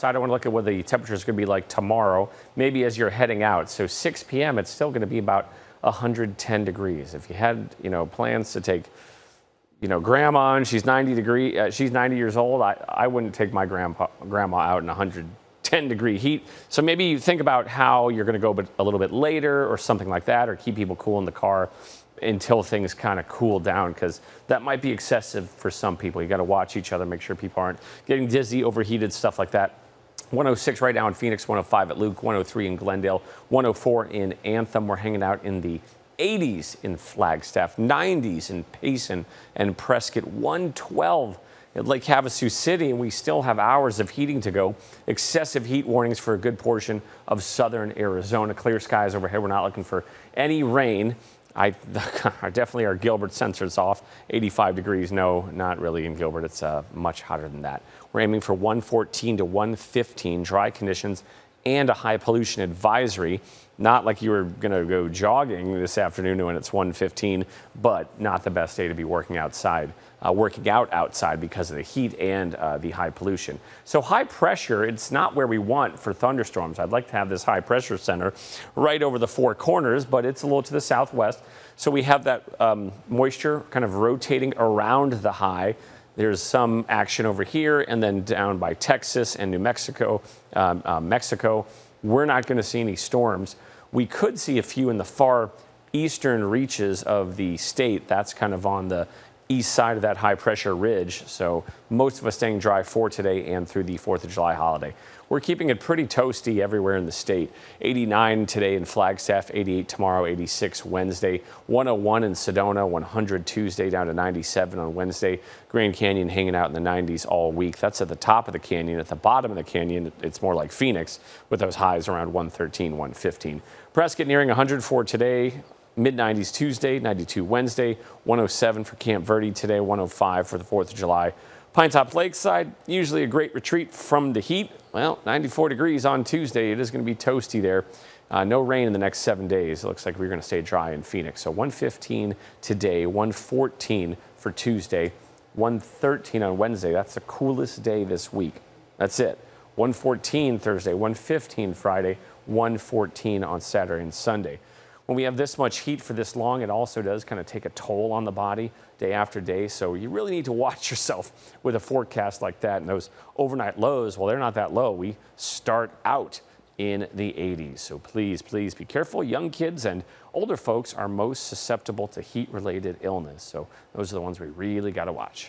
So I don't want to look at what the temperature is going to be like tomorrow, maybe as you're heading out. So 6 p.m., it's still going to be about 110 degrees. If you had, you know, plans to take, you know, grandma and she's 90 degree, uh, she's 90 years old, I, I wouldn't take my grandpa, grandma out in 110 degree heat. So maybe you think about how you're going to go but a little bit later or something like that, or keep people cool in the car until things kind of cool down because that might be excessive for some people. You got to watch each other, make sure people aren't getting dizzy, overheated, stuff like that. 106 right now in Phoenix, 105 at Luke, 103 in Glendale, 104 in Anthem. We're hanging out in the 80s in Flagstaff, 90s in Payson and Prescott, 112 at Lake Havasu City, and we still have hours of heating to go. Excessive heat warnings for a good portion of southern Arizona. Clear skies overhead. We're not looking for any rain. I definitely our Gilbert sensors off. 85 degrees. No, not really in Gilbert. It's uh, much hotter than that. We're aiming for 114 to 115 dry conditions and a high pollution advisory. Not like you were going to go jogging this afternoon when it's 115, but not the best day to be working outside, uh, working out outside because of the heat and uh, the high pollution. So high pressure, it's not where we want for thunderstorms. I'd like to have this high pressure center right over the four corners, but it's a little to the southwest. So we have that um, moisture kind of rotating around the high. There's some action over here and then down by Texas and New Mexico, um, uh, Mexico. We're not going to see any storms. We could see a few in the far eastern reaches of the state. That's kind of on the east side of that high pressure ridge. So most of us staying dry for today and through the 4th of July holiday. We're keeping it pretty toasty everywhere in the state. 89 today in Flagstaff, 88 tomorrow, 86 Wednesday, 101 in Sedona, 100 Tuesday, down to 97 on Wednesday. Grand Canyon hanging out in the 90s all week. That's at the top of the canyon. At the bottom of the canyon, it's more like Phoenix with those highs around 113, 115. Prescott nearing 104 today, mid 90s Tuesday, 92 Wednesday, 107 for Camp Verde today, 105 for the 4th of July. Pinetop Lakeside, usually a great retreat from the heat. Well, 94 degrees on Tuesday. It is going to be toasty there. Uh, no rain in the next seven days. It looks like we're going to stay dry in Phoenix. So 115 today, 114 for Tuesday, 113 on Wednesday. That's the coolest day this week. That's it. 114 Thursday, 115 Friday, 114 on Saturday and Sunday when we have this much heat for this long, it also does kind of take a toll on the body day after day. So you really need to watch yourself with a forecast like that. And those overnight lows, well, they're not that low. We start out in the 80s. So please, please be careful. Young kids and older folks are most susceptible to heat related illness. So those are the ones we really got to watch.